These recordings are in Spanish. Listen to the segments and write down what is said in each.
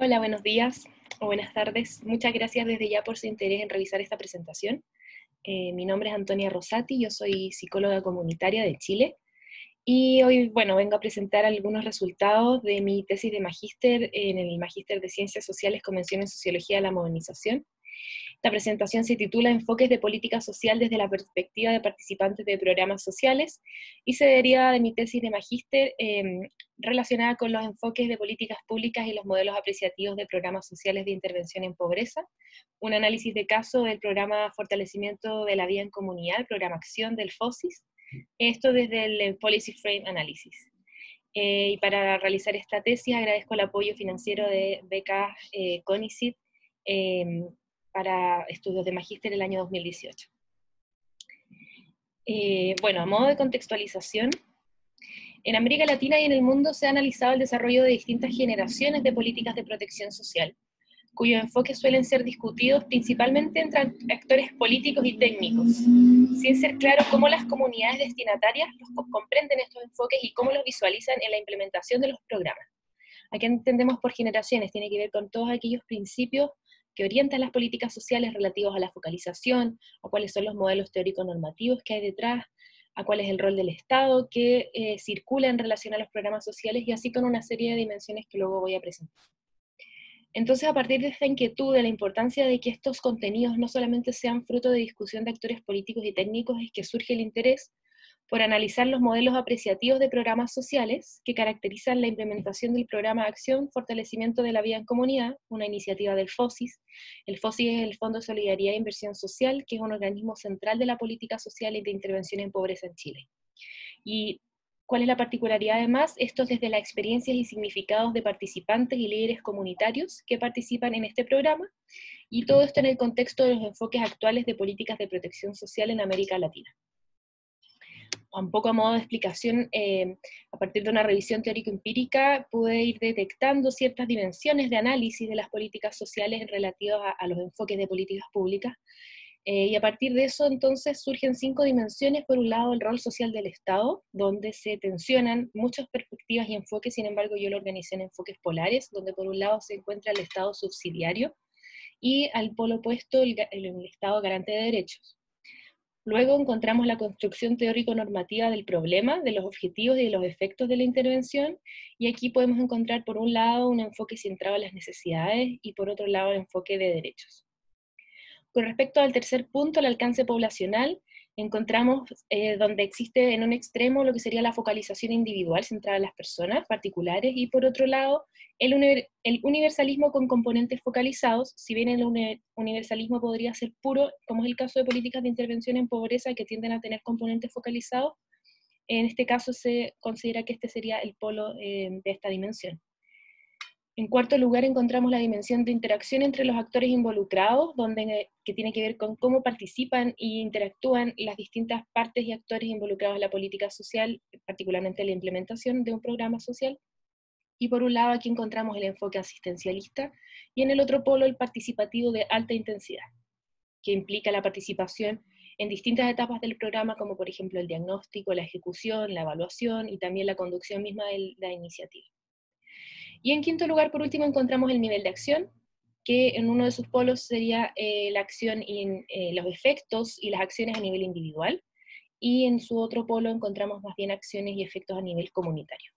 Hola, buenos días o buenas tardes. Muchas gracias desde ya por su interés en revisar esta presentación. Eh, mi nombre es Antonia Rosati, yo soy psicóloga comunitaria de Chile y hoy, bueno, vengo a presentar algunos resultados de mi tesis de magíster en el Magíster de Ciencias Sociales, Convención en Sociología de la Modernización, esta presentación se titula Enfoques de política social desde la perspectiva de participantes de programas sociales y se deriva de mi tesis de magíster em, relacionada con los enfoques de políticas públicas y los modelos apreciativos de programas sociales de intervención en pobreza, un análisis de caso del programa Fortalecimiento de la Vida en Comunidad, programa Acción del FOSIS, esto desde el Policy Frame Analysis. Eh, y para realizar esta tesis agradezco el apoyo financiero de becas eh, CONICIT, em, para estudios de magíster el año 2018. Eh, bueno, a modo de contextualización, en América Latina y en el mundo se ha analizado el desarrollo de distintas generaciones de políticas de protección social, cuyos enfoques suelen ser discutidos principalmente entre actores políticos y técnicos, sin ser claro cómo las comunidades destinatarias los comprenden estos enfoques y cómo los visualizan en la implementación de los programas. Aquí entendemos por generaciones, tiene que ver con todos aquellos principios que orientan las políticas sociales relativos a la focalización, a cuáles son los modelos teórico-normativos que hay detrás, a cuál es el rol del Estado que eh, circula en relación a los programas sociales y así con una serie de dimensiones que luego voy a presentar. Entonces, a partir de esta inquietud de la importancia de que estos contenidos no solamente sean fruto de discusión de actores políticos y técnicos, es que surge el interés por analizar los modelos apreciativos de programas sociales que caracterizan la implementación del programa acción Fortalecimiento de la Vida en Comunidad, una iniciativa del FOSIS. El FOSIS es el Fondo de Solidaridad e Inversión Social, que es un organismo central de la política social y de intervención en pobreza en Chile. ¿Y cuál es la particularidad además? Esto es desde las experiencias y significados de participantes y líderes comunitarios que participan en este programa, y todo esto en el contexto de los enfoques actuales de políticas de protección social en América Latina un poco a modo de explicación, eh, a partir de una revisión teórico-empírica, pude ir detectando ciertas dimensiones de análisis de las políticas sociales relativas a, los enfoques de políticas públicas. Eh, y a partir de eso, entonces, surgen cinco dimensiones. Por un lado, el rol social del Estado, donde se tensionan muchas perspectivas y enfoques, sin embargo, yo lo organicé en enfoques polares, donde por un lado se encuentra el Estado subsidiario, y al polo opuesto, el Estado garante de derechos. Luego encontramos la construcción teórico-normativa del problema, de los objetivos y de los efectos de la intervención, y aquí podemos encontrar por un lado un enfoque centrado en las necesidades y por otro lado el enfoque de derechos. Con respecto al tercer punto, el alcance poblacional, encontramos eh, donde existe en un extremo lo que sería la focalización individual centrada en las personas particulares y por otro lado el, universalismo con componentes focalizados, si bien el universalismo podría ser puro, como es el caso de políticas de intervención en pobreza que tienden a tener componentes focalizados, en este caso se considera que este sería el polo eh, de esta dimensión. En cuarto lugar, encontramos la dimensión de interacción entre los actores involucrados, donde, eh, que tiene que ver con cómo participan e interactúan las distintas partes y actores involucrados en la política social, particularmente la implementación de un programa social. Y por un lado, aquí encontramos el enfoque asistencialista, y en el otro polo, el participativo de alta intensidad, que implica la participación en distintas etapas del programa, como por ejemplo el diagnóstico, la ejecución, la evaluación y también la conducción misma de la iniciativa. Y en quinto lugar, por último, encontramos el nivel de acción, que en uno de sus polos sería eh, la acción en eh, los efectos y las acciones a nivel individual, y en su otro polo encontramos más bien acciones y efectos a nivel comunitario.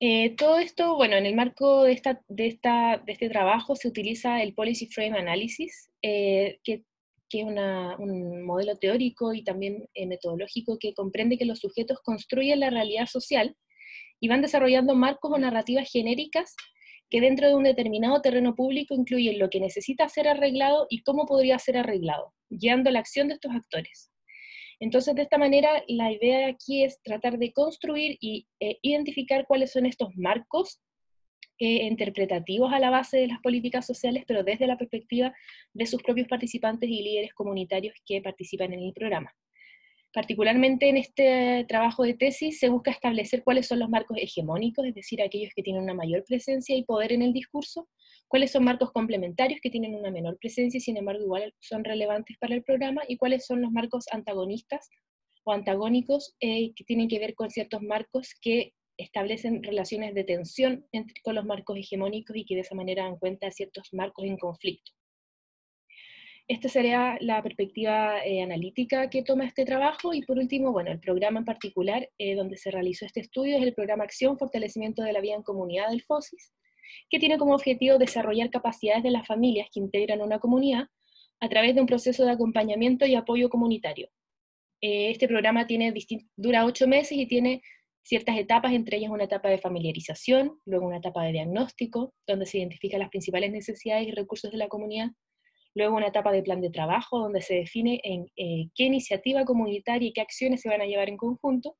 Eh, todo esto, bueno, en el marco de, esta, de, esta, de este trabajo se utiliza el Policy Frame Analysis, que, que, es un modelo teórico y también metodológico que comprende que los sujetos construyen la realidad social y van desarrollando marcos o narrativas genéricas que dentro de un determinado terreno público incluyen lo que necesita ser arreglado y cómo podría ser arreglado, guiando la acción de estos actores. Entonces, de esta manera, la idea aquí es tratar de construir y e identificar cuáles son estos marcos eh, interpretativos a la base de las políticas sociales, pero desde la perspectiva de sus propios participantes y líderes comunitarios que participan en el programa. Particularmente en este trabajo de tesis se busca establecer cuáles son los marcos hegemónicos, es decir, aquellos que tienen una mayor presencia y poder en el discurso, cuáles son marcos complementarios que tienen una menor presencia y sin embargo igual son relevantes para el programa, y cuáles son los marcos antagonistas o antagónicos eh, que tienen que ver con ciertos marcos que establecen relaciones de tensión entre, con los marcos hegemónicos y que de esa manera dan cuenta de ciertos marcos en conflicto. Esta sería la perspectiva eh, analítica que toma este trabajo y por último, bueno, el programa en particular eh, donde se realizó este estudio es el programa Acción Fortalecimiento de la Vida en Comunidad del FOSIS, que tiene como objetivo desarrollar capacidades de las familias que integran una comunidad a través de un proceso de acompañamiento y apoyo comunitario. Eh, este programa tiene dura ocho meses y tiene ciertas etapas, entre ellas una etapa de familiarización, luego una etapa de diagnóstico, donde se identifican las principales necesidades y recursos de la comunidad, luego una etapa de plan de trabajo, donde se define en eh, qué iniciativa comunitaria y qué acciones se van a llevar en conjunto,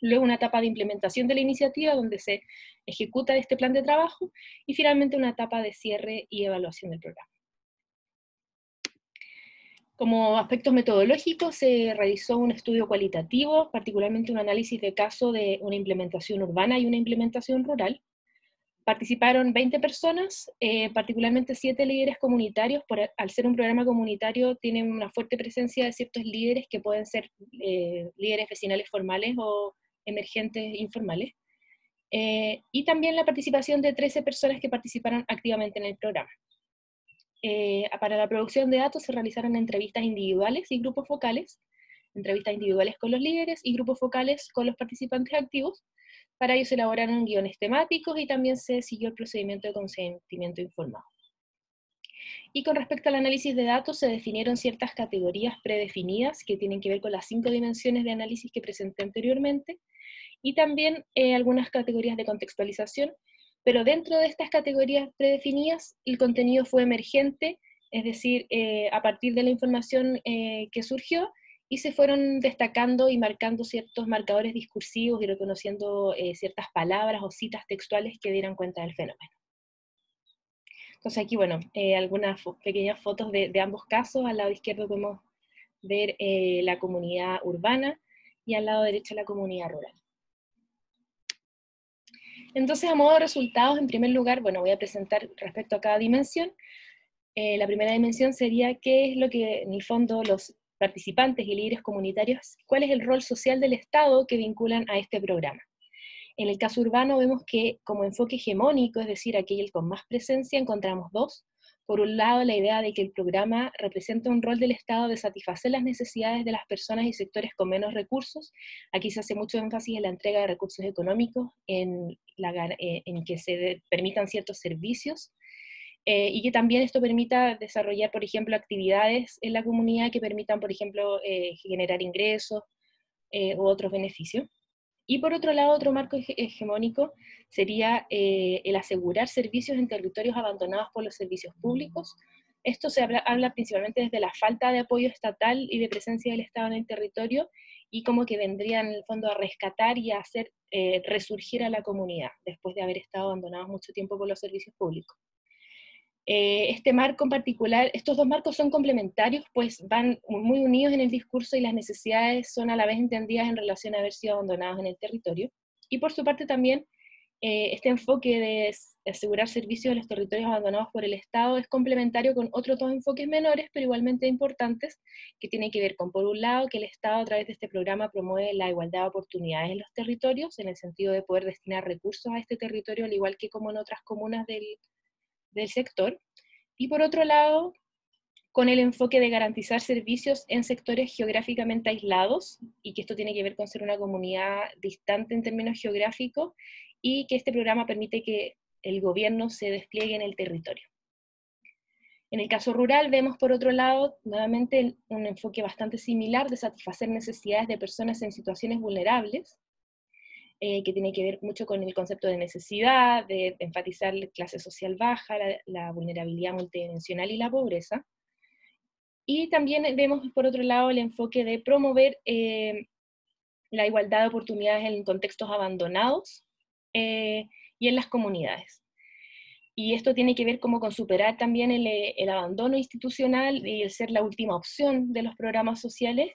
luego una etapa de implementación de la iniciativa, donde se ejecuta este plan de trabajo, y finalmente una etapa de cierre y evaluación del programa. Como aspectos metodológicos, se realizó un estudio cualitativo, particularmente un análisis de caso de una implementación urbana y una implementación rural. Participaron 20 personas, eh, particularmente 7 líderes comunitarios. Por, al ser un programa comunitario, tienen una fuerte presencia de ciertos líderes que pueden ser eh, líderes vecinales formales o emergentes informales. Eh, y también la participación de 13 personas que participaron activamente en el programa. Eh, para la producción de datos se realizaron entrevistas individuales y grupos focales, entrevistas individuales con los líderes y grupos focales con los participantes activos. Para ello se elaboraron guiones temáticos y también se siguió el procedimiento de consentimiento informado. Y con respecto al análisis de datos, se definieron ciertas categorías predefinidas que tienen que ver con las cinco dimensiones de análisis que presenté anteriormente, y también eh, algunas categorías de contextualización pero dentro de estas categorías predefinidas, el contenido fue emergente, es decir, eh, a partir de la información eh, que surgió, y se fueron destacando y marcando ciertos marcadores discursivos y reconociendo eh, ciertas palabras o citas textuales que dieran cuenta del fenómeno. Entonces aquí, bueno, algunas pequeñas fotos de, ambos casos. Al lado izquierdo podemos ver la comunidad urbana y al lado derecho la comunidad rural. Entonces, a modo de resultados, en primer lugar, bueno, voy a presentar respecto a cada dimensión. Eh, la primera dimensión sería qué es lo que, en el fondo, los participantes y líderes comunitarios, cuál es el rol social del Estado que vinculan a este programa. En el caso urbano vemos que como enfoque hegemónico, es decir, aquel con más presencia, encontramos dos, por un lado, la idea de que el programa representa un rol del Estado de satisfacer las necesidades de las personas y sectores con menos recursos. Aquí se hace mucho énfasis en la entrega de recursos económicos, en, eh, que se permitan ciertos servicios, eh, y que también esto permita desarrollar, por ejemplo, actividades en la comunidad que permitan, por ejemplo, eh, generar ingresos u otros beneficios. Y por otro lado, otro marco hegemónico sería eh, el asegurar servicios en territorios abandonados por los servicios públicos. Esto se habla, principalmente desde la falta de apoyo estatal y de presencia del Estado en el territorio y como que vendrían en el fondo a rescatar y a hacer eh, resurgir a la comunidad después de haber estado abandonados mucho tiempo por los servicios públicos. Eh, este marco en particular, estos dos marcos son complementarios, pues van muy unidos en el discurso y las necesidades son a la vez entendidas en relación a haber sido abandonados en el territorio. Y por su parte también, eh, este enfoque de asegurar servicios a los territorios abandonados por el Estado es complementario con otros dos enfoques menores, pero igualmente importantes, que tienen que ver con, por un lado, que el Estado a través de este programa promueve la igualdad de oportunidades en los territorios, en el sentido de poder destinar recursos a este territorio, al igual que como en otras comunas del, del sector, y por otro lado, con el enfoque de garantizar servicios en sectores geográficamente aislados, y que esto tiene que ver con ser una comunidad distante en términos geográficos, y que este programa permite que el gobierno se despliegue en el territorio. En el caso rural vemos por otro lado nuevamente un enfoque bastante similar de satisfacer necesidades de personas en situaciones vulnerables, eh, que tiene que ver mucho con el concepto de necesidad, de, enfatizar la clase social baja, la, vulnerabilidad multidimensional y la pobreza. Y también vemos, por otro lado, el enfoque de promover eh, la igualdad de oportunidades en contextos abandonados eh, y en las comunidades. Y esto tiene que ver como con superar también el, el abandono institucional y el ser la última opción de los programas sociales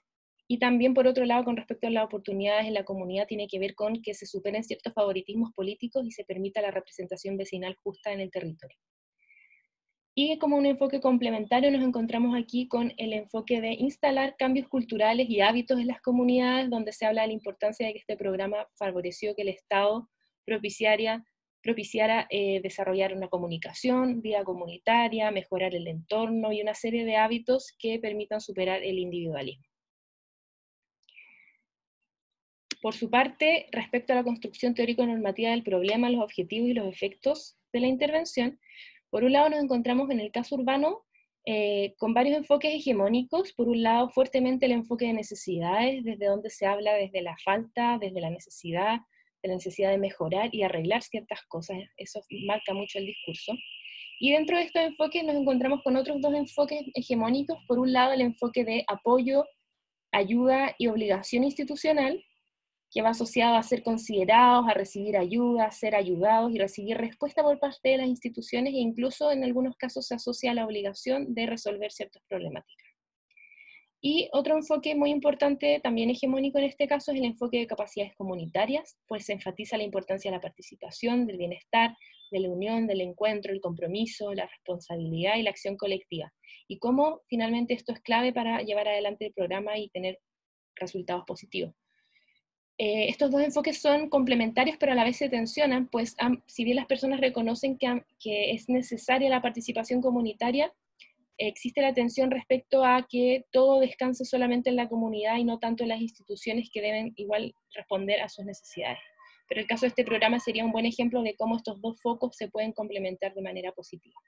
y también, por otro lado, con respecto a las oportunidades en la comunidad, tiene que ver con que se superen ciertos favoritismos políticos y se permita la representación vecinal justa en el territorio. Y como un enfoque complementario nos encontramos aquí con el enfoque de instalar cambios culturales y hábitos en las comunidades, donde se habla de la importancia de que este programa favoreció que el Estado propiciara, eh, desarrollar una comunicación, vida comunitaria, mejorar el entorno y una serie de hábitos que permitan superar el individualismo. Por su parte, respecto a la construcción teórico-normativa del problema, los objetivos y los efectos de la intervención, por un lado nos encontramos en el caso urbano eh, con varios enfoques hegemónicos. Por un lado, fuertemente el enfoque de necesidades, desde donde se habla desde la falta, desde la necesidad, de la necesidad de mejorar y arreglar ciertas cosas. Eso marca mucho el discurso. Y dentro de estos enfoques nos encontramos con otros dos enfoques hegemónicos. Por un lado, el enfoque de apoyo, ayuda y obligación institucional, que va asociado a ser considerados, a recibir ayuda, a ser ayudados y recibir respuesta por parte de las instituciones e incluso en algunos casos se asocia a la obligación de resolver ciertas problemáticas. Y otro enfoque muy importante, también hegemónico en este caso, es el enfoque de capacidades comunitarias, pues se enfatiza la importancia de la participación, del bienestar, de la unión, del encuentro, el compromiso, la responsabilidad y la acción colectiva. Y cómo finalmente esto es clave para llevar adelante el programa y tener resultados positivos. Eh, estos dos enfoques son complementarios, pero a la vez se tensionan, pues si bien las personas reconocen que, es necesaria la participación comunitaria, existe la tensión respecto a que todo descanse solamente en la comunidad y no tanto en las instituciones que deben igual responder a sus necesidades. Pero el caso de este programa sería un buen ejemplo de cómo estos dos focos se pueden complementar de manera positiva.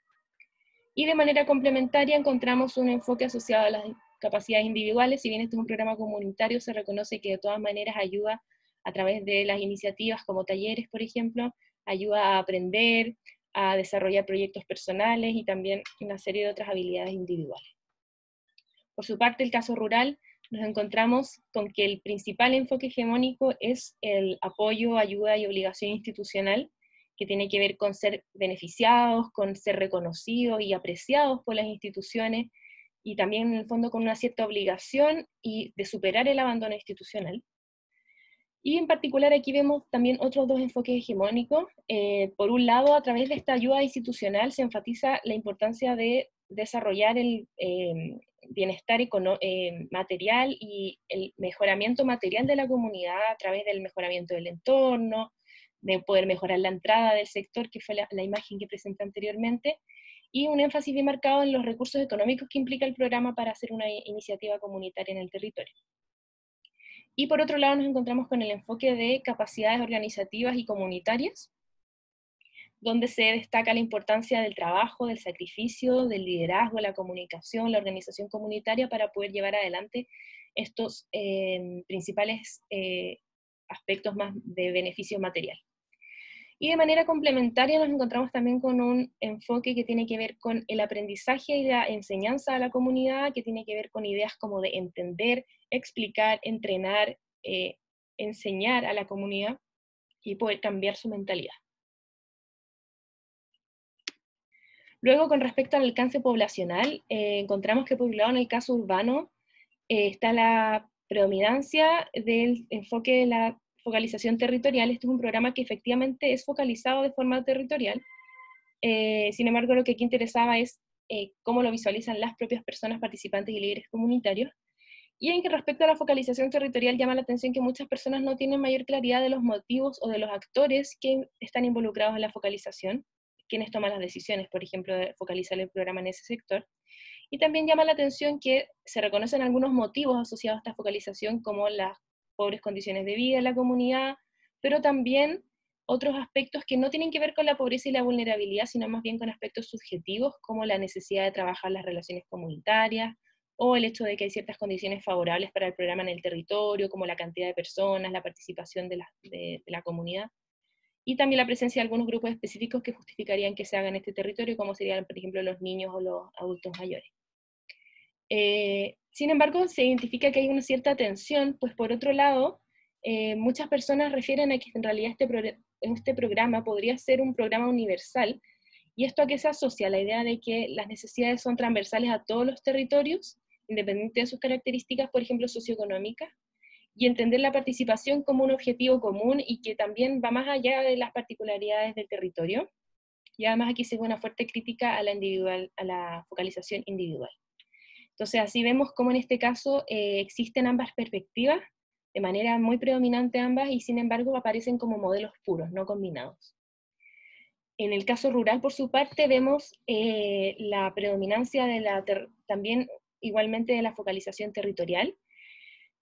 Y de manera complementaria encontramos un enfoque asociado a las capacidades individuales, si bien este es un programa comunitario, se reconoce que de todas maneras ayuda a través de las iniciativas como talleres, por ejemplo, ayuda a aprender, a desarrollar proyectos personales y también una serie de otras habilidades individuales. Por su parte, el caso rural, nos encontramos con que el principal enfoque hegemónico es el apoyo, ayuda y obligación institucional, que tiene que ver con ser beneficiados, con ser reconocidos y apreciados por las instituciones, y también en el fondo con una cierta obligación y de superar el abandono institucional. Y en particular aquí vemos también otros dos enfoques hegemónicos. Eh, por un lado, a través de esta ayuda institucional se enfatiza la importancia de desarrollar el eh, bienestar eh, material y el mejoramiento material de la comunidad a través del mejoramiento del entorno, de poder mejorar la entrada del sector, que fue la, la imagen que presenté anteriormente, y un énfasis bien marcado en los recursos económicos que implica el programa para hacer una iniciativa comunitaria en el territorio. Y por otro lado nos encontramos con el enfoque de capacidades organizativas y comunitarias, donde se destaca la importancia del trabajo, del sacrificio, del liderazgo, la comunicación, la organización comunitaria para poder llevar adelante estos eh, principales eh, aspectos más de beneficio material. Y de manera complementaria nos encontramos también con un enfoque que tiene que ver con el aprendizaje y la enseñanza a la comunidad, que tiene que ver con ideas como de entender, explicar, entrenar, eh, enseñar a la comunidad y poder cambiar su mentalidad. Luego, con respecto al alcance poblacional, eh, encontramos que por un lado en el caso urbano eh, está la predominancia del enfoque de la focalización territorial. Este es un programa que efectivamente es focalizado de forma territorial. Eh, sin embargo, lo que aquí interesaba es eh, cómo lo visualizan las propias personas participantes y líderes comunitarios. Y en que respecto a la focalización territorial llama la atención que muchas personas no tienen mayor claridad de los motivos o de los actores que están involucrados en la focalización, quienes toman las decisiones, por ejemplo, de focalizar el programa en ese sector. Y también llama la atención que se reconocen algunos motivos asociados a esta focalización, como las pobres condiciones de vida en la comunidad, pero también otros aspectos que no tienen que ver con la pobreza y la vulnerabilidad, sino más bien con aspectos subjetivos, como la necesidad de trabajar las relaciones comunitarias, o el hecho de que hay ciertas condiciones favorables para el programa en el territorio, como la cantidad de personas, la participación de la, de, la comunidad, y también la presencia de algunos grupos específicos que justificarían que se haga en este territorio, como serían, por ejemplo, los niños o los adultos mayores. Eh, sin embargo, se identifica que hay una cierta tensión, pues por otro lado, eh, muchas personas refieren a que en realidad este, este programa podría ser un programa universal, y esto a qué se asocia, la idea de que las necesidades son transversales a todos los territorios, independiente de sus características, por ejemplo, socioeconómicas, y entender la participación como un objetivo común y que también va más allá de las particularidades del territorio. y además aquí se ve una fuerte crítica a la, individual, a la focalización individual. Entonces así vemos cómo en este caso eh, existen ambas perspectivas, de manera muy predominante ambas, y sin embargo aparecen como modelos puros, no combinados. En el caso rural, por su parte, vemos eh, la predominancia de la también igualmente de la focalización territorial,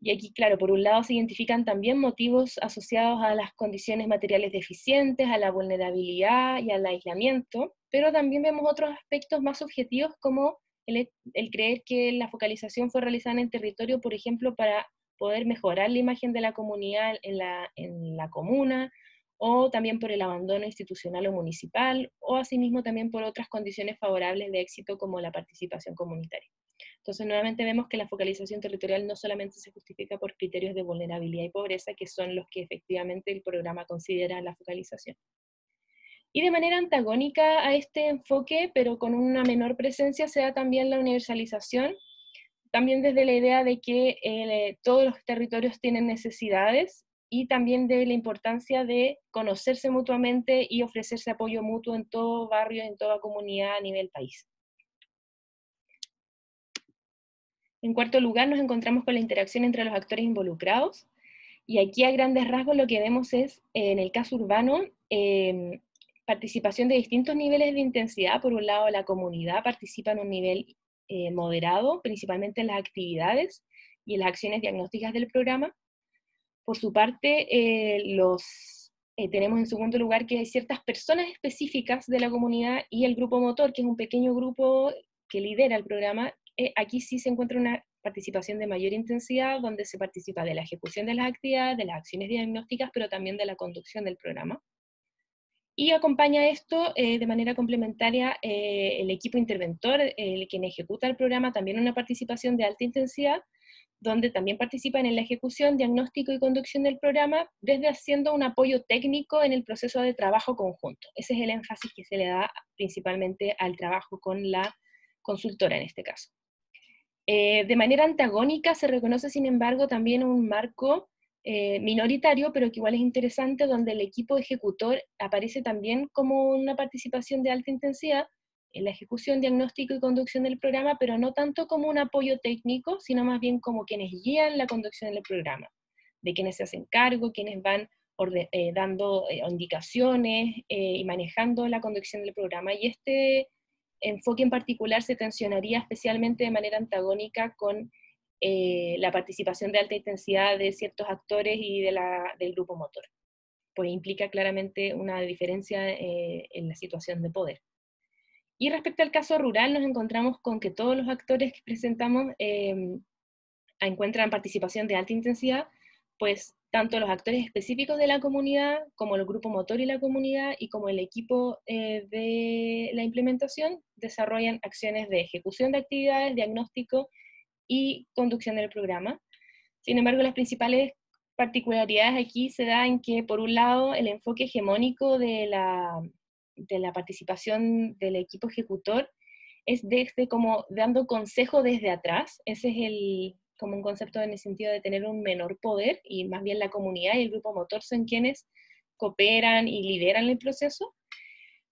y aquí, claro, por un lado se identifican también motivos asociados a las condiciones materiales deficientes, a la vulnerabilidad y al aislamiento, pero también vemos otros aspectos más objetivos como el, creer que la focalización fue realizada en el territorio, por ejemplo, para poder mejorar la imagen de la comunidad en la, en la comuna, o también por el abandono institucional o municipal, o asimismo también por otras condiciones favorables de éxito como la participación comunitaria. Entonces, nuevamente vemos que la focalización territorial no solamente se justifica por criterios de vulnerabilidad y pobreza, que son los que efectivamente el programa considera la focalización. Y de manera antagónica a este enfoque, pero con una menor presencia, se da también la universalización, también desde la idea de que eh, todos los territorios tienen necesidades y también de la importancia de conocerse mutuamente y ofrecerse apoyo mutuo en todo barrio, en toda comunidad a nivel país. En cuarto lugar, nos encontramos con la interacción entre los actores involucrados. Y aquí a grandes rasgos lo que vemos es, en el caso urbano, em, participación de distintos niveles de intensidad. Por un lado, la comunidad participa en un nivel eh, moderado, principalmente en las actividades y en las acciones diagnósticas del programa. Por su parte, eh, los, eh, tenemos en segundo lugar que hay ciertas personas específicas de la comunidad y el grupo motor, que es un pequeño grupo que lidera el programa, aquí sí se encuentra una participación de mayor intensidad, donde se participa de la ejecución de las actividades, de las acciones diagnósticas, pero también de la conducción del programa. Y acompaña esto eh, de manera complementaria eh, el equipo interventor, el quien ejecuta el programa, también una participación de alta intensidad, donde también participan en la ejecución, diagnóstico y conducción del programa, desde haciendo un apoyo técnico en el proceso de trabajo conjunto. Ese es el énfasis que se le da principalmente al trabajo con la consultora en este caso. Eh, de manera antagónica se reconoce, sin embargo, también un marco eh, minoritario, pero que igual es interesante, donde el equipo ejecutor aparece también como una participación de alta intensidad en la ejecución, diagnóstico y conducción del programa, pero no tanto como un apoyo técnico, sino más bien como quienes guían la conducción del programa, de quienes se hacen cargo, quienes van eh, dando indicaciones y manejando la conducción del programa. Y este enfoque en particular se tensionaría especialmente de manera antagónica con eh, la participación de alta intensidad de ciertos actores y de la, del grupo motor, pues implica claramente una diferencia eh, en la situación de poder. Y respecto al caso rural, nos encontramos con que todos los actores que presentamos em, encuentran participación de alta intensidad, pues tanto los actores específicos de la comunidad, como el grupo motor y la comunidad, y como el equipo eh, de la implementación, desarrollan acciones de ejecución de actividades, diagnóstico y conducción del programa. Sin embargo, las principales particularidades aquí se da en que, por un lado, el enfoque hegemónico de la, de la participación del equipo ejecutor es desde como dando consejo desde atrás, ese es el, como un concepto en el sentido de tener un menor poder y más bien la comunidad y el grupo motor son quienes cooperan y lideran el proceso.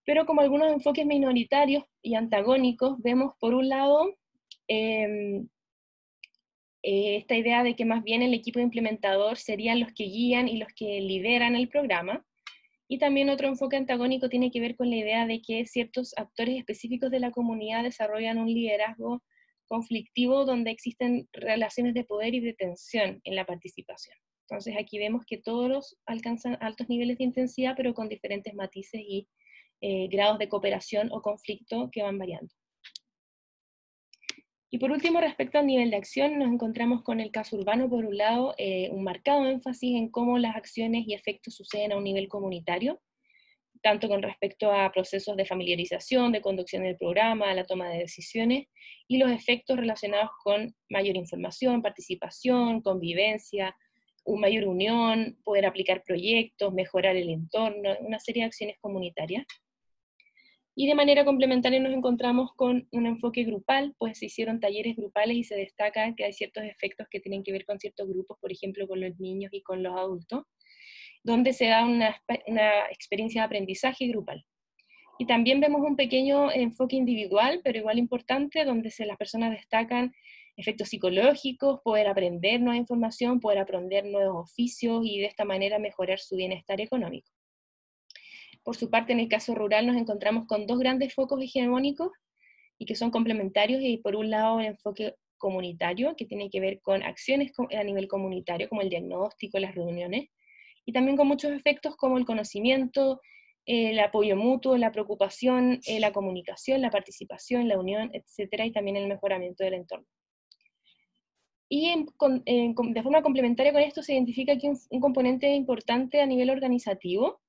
Pero como algunos enfoques minoritarios y antagónicos, vemos por un lado em, eh, esta idea de que más bien el equipo implementador serían los que guían y los que lideran el programa. Y también otro enfoque antagónico tiene que ver con la idea de que ciertos actores específicos de la comunidad desarrollan un liderazgo conflictivo donde existen relaciones de poder y de tensión en la participación. Entonces aquí vemos que todos alcanzan altos niveles de intensidad, pero con diferentes matices y eh, grados de cooperación o conflicto que van variando. Y por último, respecto al nivel de acción, nos encontramos con el caso urbano, por un lado, eh, un marcado énfasis en cómo las acciones y efectos suceden a un nivel comunitario, tanto con respecto a procesos de familiarización, de conducción del programa, la toma de decisiones, y los efectos relacionados con mayor información, participación, convivencia, una mayor unión, poder aplicar proyectos, mejorar el entorno, una serie de acciones comunitarias. Y de manera complementaria nos encontramos con un enfoque grupal, pues se hicieron talleres grupales y se destaca que hay ciertos efectos que tienen que ver con ciertos grupos, por ejemplo, con los niños y con los adultos donde se da una, experiencia de aprendizaje grupal. Y también vemos un pequeño enfoque individual, pero igual importante, donde las personas destacan efectos psicológicos, poder aprender nueva información, poder aprender nuevos oficios y de esta manera mejorar su bienestar económico. Por su parte, en el caso rural nos encontramos con dos grandes focos hegemónicos y que son complementarios, y por un lado el enfoque comunitario, que tiene que ver con acciones a nivel comunitario, como el diagnóstico, las reuniones, y también con muchos efectos como el conocimiento, el apoyo mutuo, la preocupación, eh, la comunicación, la participación, la unión, etcétera, y también el mejoramiento del entorno. Y de forma complementaria con esto se identifica aquí un, componente importante a nivel organizativo,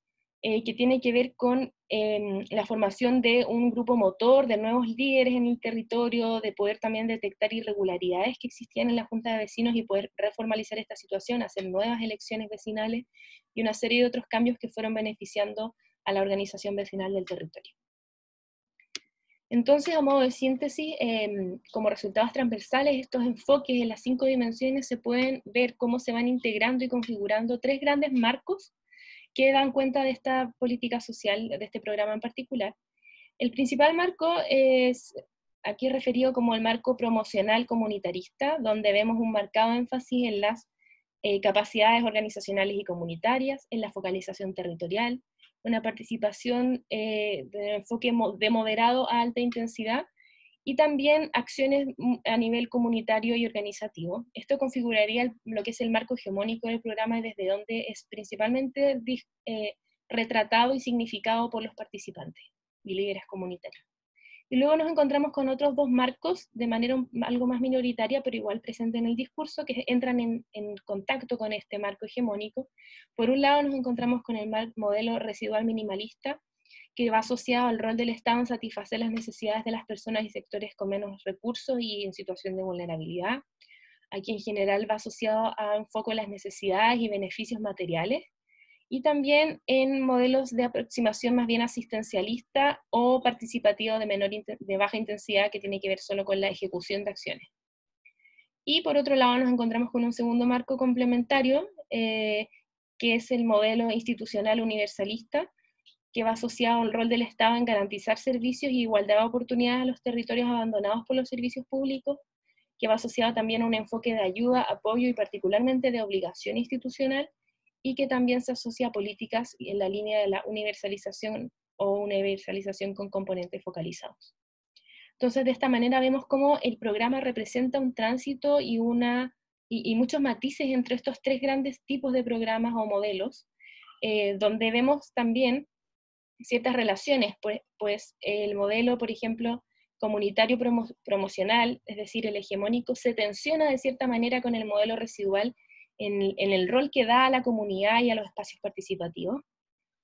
eh, que tiene que ver con em, la formación de un grupo motor, de nuevos líderes en el territorio, de poder también detectar irregularidades que existían en la Junta de Vecinos y poder reformalizar esta situación, hacer nuevas elecciones vecinales y una serie de otros cambios que fueron beneficiando a la organización vecinal del territorio. Entonces, a modo de síntesis, em, como resultados transversales, estos enfoques en las cinco dimensiones se pueden ver cómo se van integrando y configurando tres grandes marcos que dan cuenta de esta política social, de este programa en particular. El principal marco es aquí referido como el marco promocional comunitarista, donde vemos un marcado énfasis en las eh, capacidades organizacionales y comunitarias, en la focalización territorial, una participación eh, de enfoque de moderado a alta intensidad y también acciones a nivel comunitario y organizativo. Esto configuraría lo que es el marco hegemónico del programa y desde donde es principalmente eh, retratado y significado por los participantes y líderes comunitarios. Y luego nos encontramos con otros dos marcos de manera algo más minoritaria, pero igual presente en el discurso, que entran en, contacto con este marco hegemónico. Por un lado nos encontramos con el modelo residual minimalista, que va asociado al rol del Estado en satisfacer las necesidades de las personas y sectores con menos recursos y en situación de vulnerabilidad. Aquí en general va asociado a un foco en las necesidades y beneficios materiales, y también en modelos de aproximación más bien asistencialista o participativo de, menor, de baja intensidad que tiene que ver solo con la ejecución de acciones. Y por otro lado nos encontramos con un segundo marco complementario, eh, que es el modelo institucional universalista, que va asociado al rol del Estado en garantizar servicios y igualdad de oportunidades a los territorios abandonados por los servicios públicos, que va asociado también a un enfoque de ayuda, apoyo y particularmente de obligación institucional, y que también se asocia a políticas en la línea de la universalización o universalización con componentes focalizados. Entonces, de esta manera vemos cómo el programa representa un tránsito y, una, y, muchos matices entre estos tres grandes tipos de programas o modelos, eh, donde vemos también ciertas relaciones, pues, pues el modelo, por ejemplo, comunitario promocional, es decir, el hegemónico, se tensiona de cierta manera con el modelo residual en, el rol que da a la comunidad y a los espacios participativos.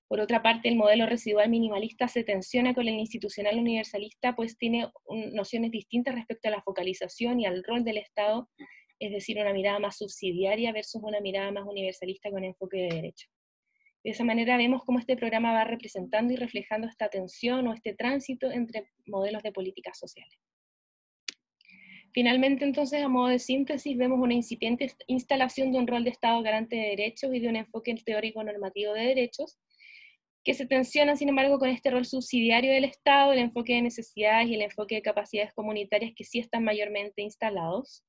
Por otra parte, el modelo residual minimalista se tensiona con el institucional universalista, pues tiene nociones distintas respecto a la focalización y al rol del Estado, es decir, una mirada más subsidiaria versus una mirada más universalista con enfoque de derecho. De esa manera vemos cómo este programa va representando y reflejando esta tensión o este tránsito entre modelos de políticas sociales. Finalmente, entonces, a modo de síntesis, vemos una incipiente instalación de un rol de Estado garante de derechos y de un enfoque teórico normativo de derechos, que se tensiona, sin embargo, con este rol subsidiario del Estado, el enfoque de necesidades y el enfoque de capacidades comunitarias que sí están mayormente instalados.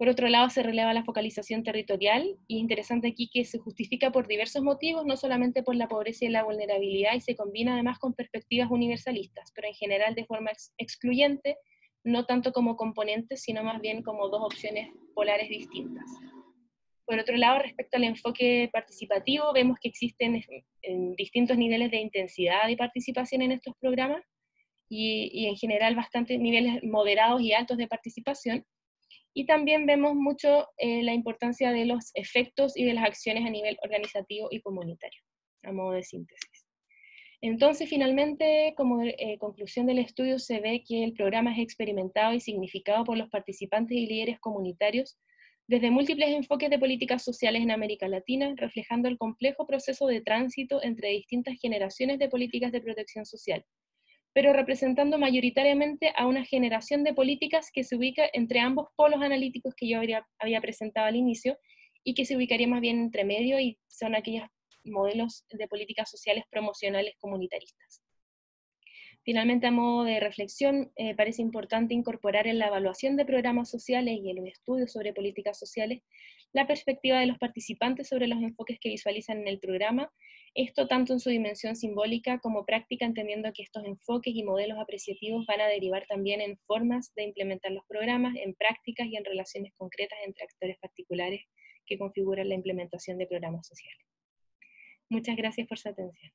Por otro lado, se releva la focalización territorial, y interesante aquí que se justifica por diversos motivos, no solamente por la pobreza y la vulnerabilidad, y se combina además con perspectivas universalistas, pero en general de forma excluyente, no tanto como componentes, sino más bien como dos opciones polares distintas. Por otro lado, respecto al enfoque participativo, vemos que existen distintos niveles de intensidad y participación en estos programas y, en general bastantes niveles moderados y altos de participación. Y también vemos mucho eh, la importancia de los efectos y de las acciones a nivel organizativo y comunitario, a modo de síntesis. Entonces, finalmente, como eh, conclusión del estudio, se ve que el programa es experimentado y significado por los participantes y líderes comunitarios desde múltiples enfoques de políticas sociales en América Latina, reflejando el complejo proceso de tránsito entre distintas generaciones de políticas de protección social, pero representando mayoritariamente a una generación de políticas que se ubica entre ambos polos analíticos que yo había, presentado al inicio y que se ubicaría más bien entre medio y son aquellas modelos de políticas sociales promocionales comunitaristas. Finalmente, a modo de reflexión, eh, parece importante incorporar en la evaluación de programas sociales y en los estudios sobre políticas sociales la perspectiva de los participantes sobre los enfoques que visualizan en el programa, esto tanto en su dimensión simbólica como práctica, entendiendo que estos enfoques y modelos apreciativos van a derivar también en formas de implementar los programas, en prácticas y en relaciones concretas entre actores particulares que configuran la implementación de programas sociales. Muchas gracias por su atención.